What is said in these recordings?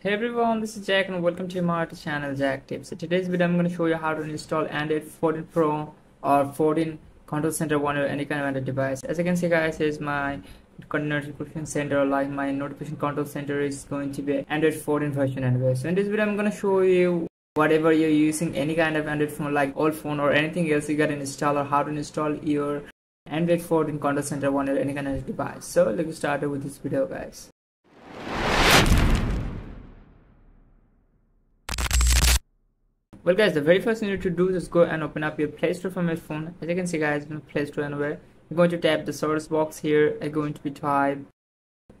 Hey everyone, this is Jack and welcome to my channel Jack Tips. In today's video I'm going to show you how to install Android 14 Pro or 14 Control Center One or any kind of Android device. As you can see guys, here's my notification center like my notification control center is going to be Android 14 version anyway. So in this video I'm going to show you whatever you're using any kind of Android phone like old phone or anything else you got to install or how to install your Android 14 Control Center One or any kind of device. So let's get started with this video guys. Well guys the very first thing you need to do is go and open up your play store from your phone. As you can see guys in play store anywhere you're going to tap the source box here I'm going to be type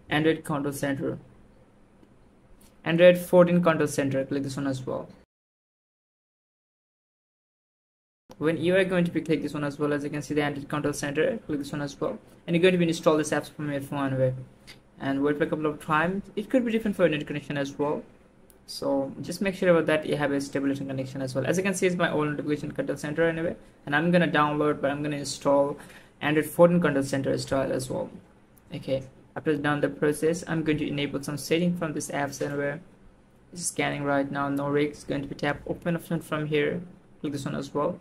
android control center. Android 14 control center click this one as well. When you are going to be click this one as well as you can see the android control center click this one as well. And you're going to be install this apps from your phone anyway and wait for a couple of times. It could be different for internet connection as well so just make sure about that you have a stable connection as well. As you can see it's my old notification control center anyway. And i'm gonna download but i'm gonna install android 14 control center style as well. Okay after done the process i'm going to enable some setting from this apps anywhere. It's scanning right now no rigs going to be tap open option from here. Click this one as well.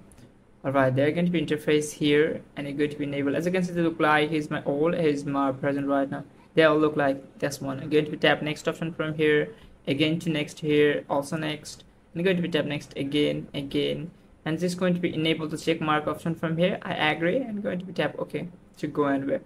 All right they're going to be interface here and it's going to be enabled. As you can see they look like here's my old here's my present right now. They all look like this one. I'm going to be tap next option from here again to next here also next I'm going to be tap next again again. And this is going to be enable the check mark option from here. I agree and going to be tap OK to go anywhere.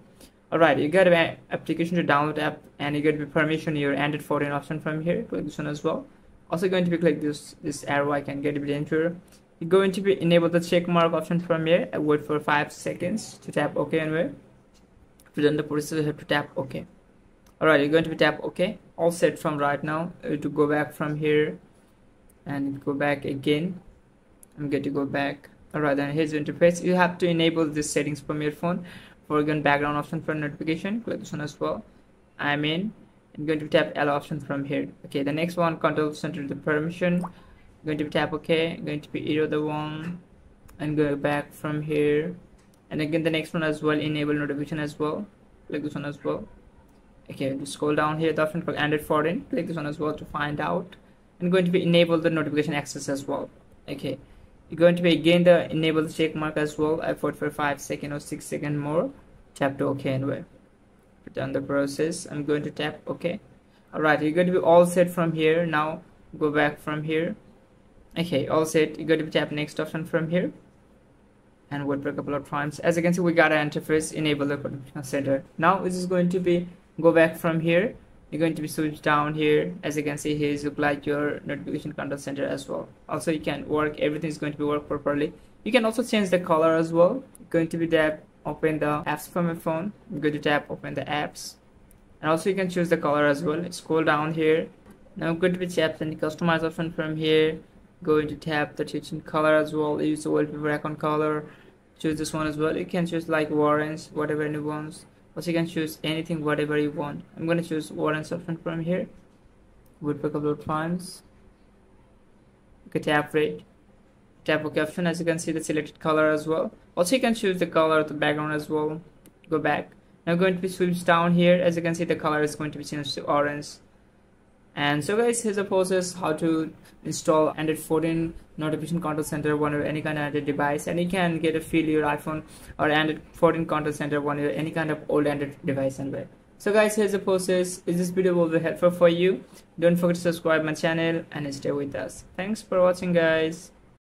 Alright you got an application to download app and you got to be permission your Android 14 option from here click this one as well. Also going to be click this this arrow I can get a bit enter you're going to be enable the check mark option from here. I wait for five seconds to tap OK anywhere. To done the process you have to tap OK alright you're going to be tap ok. All set from right now. Uh, to go back from here and go back again. I'm going to go back. Alright then here's the interface. You have to enable this settings from your phone. For again background option for notification. Click this one as well. I'm in. I'm going to tap L option from here. Okay the next one control center the permission. I'm going to tap ok. I'm going to be zero the one. And go back from here. And again the next one as well enable notification as well. Click this one as well okay just scroll down here the for android 14 click this one as well to find out. And going to be enable the notification access as well. Okay. You're going to be again the enable the check mark as well. I put for five second or six second more. Tap to ok anyway done the process. I'm going to tap ok all right you're going to be all set from here. Now go back from here. Okay all set. You're going to be tap next option from here. And wait for a couple of times. As you can see we got an interface enable the center. Now this is going to be go back from here you're going to be switched down here. As you can see here is look like your notification control center as well. Also you can work everything is going to be work properly. You can also change the color as well. You're going to be tap open the apps from your phone. I'm going to tap open the apps. And also you can choose the color as well. Scroll down here. Now I'm going to be tap the customize option from here. Going to tap the kitchen color as well. Use the wallpaper icon color. Choose this one as well. You can choose like orange whatever you want also you can choose anything whatever you want. I'm going to choose orange option from here. A couple of times okay tap rate. Tap ok option as you can see the selected color as well. Also you can choose the color of the background as well. Go back. Now going to be switched down here. As you can see the color is going to be changed to orange and so guys here's a process how to install android 14 notification control center one or any kind of android device. And you can get a feel your iphone or android 14 control center or any kind of old android device anyway so guys here's the process. Is this video will be helpful for you? Don't forget to subscribe my channel and stay with us. Thanks for watching guys